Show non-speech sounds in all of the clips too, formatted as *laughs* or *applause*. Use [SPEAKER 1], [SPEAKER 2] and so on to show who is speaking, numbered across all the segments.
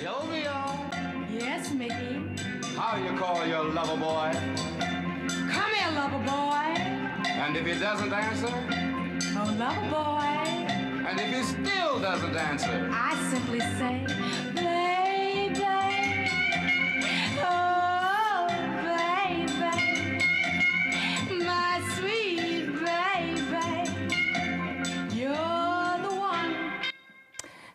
[SPEAKER 1] Sylvia,
[SPEAKER 2] Yes, Mickey.
[SPEAKER 1] how you call your lover boy?
[SPEAKER 2] Come here, lover boy.
[SPEAKER 1] And if he doesn't answer,
[SPEAKER 2] Oh, lover boy.
[SPEAKER 1] and if he still doesn't answer,
[SPEAKER 2] I simply say,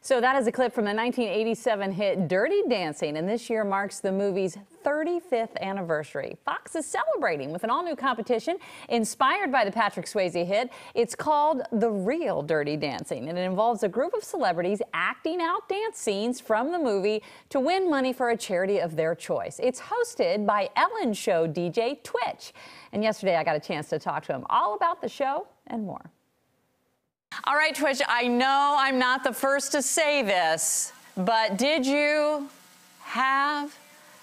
[SPEAKER 3] So that is a clip from the 1987 hit Dirty Dancing, and this year marks the movie's 35th anniversary. Fox is celebrating with an all-new competition inspired by the Patrick Swayze hit. It's called The Real Dirty Dancing, and it involves a group of celebrities acting out dance scenes from the movie to win money for a charity of their choice. It's hosted by Ellen Show DJ Twitch, and yesterday I got a chance to talk to him all about the show and more. All right, Twitch, I know I'm not the first to say this, but did you have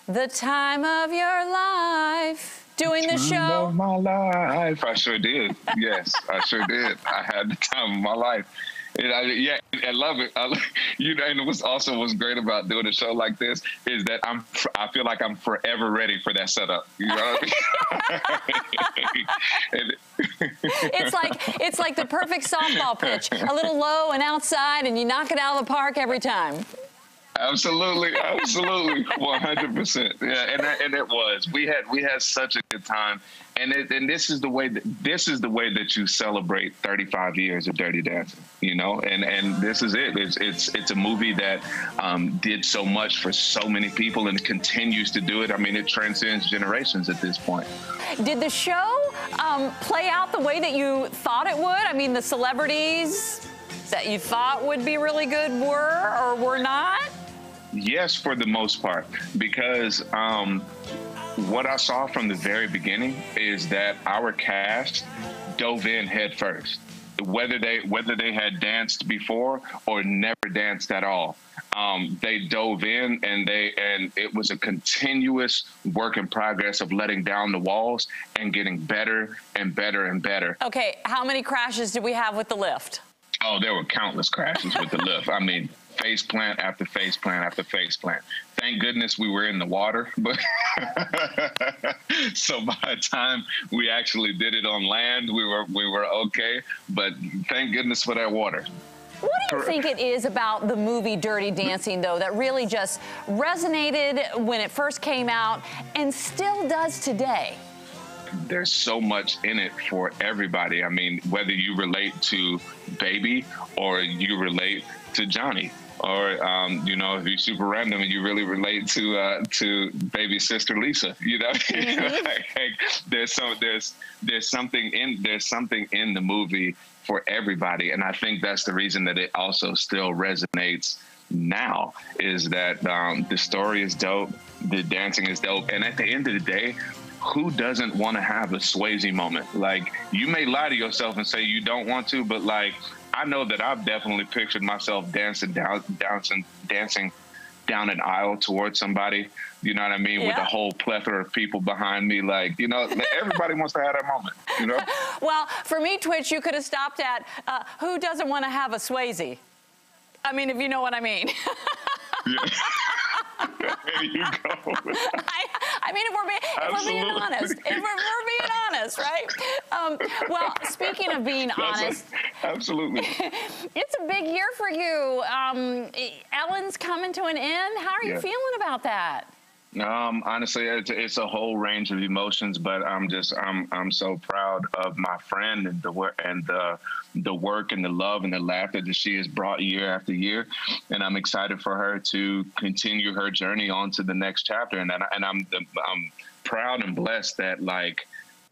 [SPEAKER 3] the time of your life doing the
[SPEAKER 4] Time
[SPEAKER 3] show?
[SPEAKER 4] of my life. I sure did. Yes, I sure did. I had the time of my life. And I, yeah, I love it. I, *laughs* you know, and what's also what's great about doing a show like this is that I'm. I feel like I'm forever ready for that setup. You know what I mean? *laughs* *laughs* And-
[SPEAKER 3] It's like it's like the perfect softball pitch, a little low and outside, and you knock it out of the park every time.
[SPEAKER 4] Absolutely, absolutely, one hundred percent. Yeah, and that, and it was. We had we had such a good time, and it, and this is the way that this is the way that you celebrate thirty five years of Dirty Dancing. You know, and and this is it. It's it's it's a movie that um, did so much for so many people and continues to do it. I mean, it transcends generations at this point.
[SPEAKER 3] Did the show um, play out the way that you thought it would? I mean, the celebrities that you thought would be really good were or were not?
[SPEAKER 4] Yes, for the most part, because um, what I saw from the very beginning is that our cast dove in head first, whether they whether they had danced before or never danced at all. Um, they dove in and they and it was a continuous work in progress of letting down the walls and getting better and better and better.
[SPEAKER 3] Okay, how many crashes did we have with the lift?
[SPEAKER 4] Oh, there were countless crashes with the lift. I mean, face plant after face plant after face plant. Thank goodness we were in the water, but *laughs* so by the time we actually did it on land, we were we were okay. But thank goodness for that water.
[SPEAKER 3] What do you think it is about the movie Dirty Dancing, though, that really just resonated when it first came out and still does today?
[SPEAKER 4] There's so much in it for everybody. I mean, whether you relate to Baby or you relate to Johnny, or um, you know, if you're super random and you really relate to uh, to Baby's sister Lisa, you know, *laughs* like, there's some there's there's something in there's something in the movie for everybody, and I think that's the reason that it also still resonates now is that um, the story is dope, the dancing is dope, and at the end of the day, who doesn't want to have a Swayze moment? Like you may lie to yourself and say you don't want to, but like I know that I've definitely pictured myself dancing down, dancing, dancing down an aisle towards somebody. You know what I mean? With a whole plethora of people behind me, like you know, everybody wants to have that moment. You know? *laughs*
[SPEAKER 3] Well, for me, Twitch, you could have stopped at uh, who doesn't want to have a Swayze? I mean, if you know what I mean. *laughs* *laughs*
[SPEAKER 4] there you go.
[SPEAKER 3] I, I mean, if we're, being, if we're being honest, if we're, we're being honest, right? Um, well, speaking of being
[SPEAKER 4] That's a-
[SPEAKER 3] honest,
[SPEAKER 4] absolutely. *laughs*
[SPEAKER 3] it's a big year for you. Um, Ellen's coming to an end. How are you feeling about that?
[SPEAKER 4] Um, honestly, it's, it's a whole range of emotions, but I'm just I'm I'm so proud of my friend and the work and the the work and the love and the laughter that she has brought year after year, and I'm excited for her to continue her journey on to the next chapter. And and, I'm I'm proud and blessed that like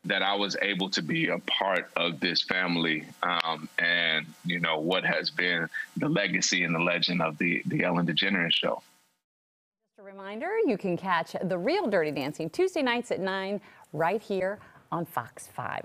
[SPEAKER 4] that I was able to be a part of this family, um, and you know what has been the legacy and the legend of the the Ellen DeGeneres show.
[SPEAKER 3] Reminder, you can catch The Real Dirty Dancing Tuesday nights at 9 right here on Fox 5.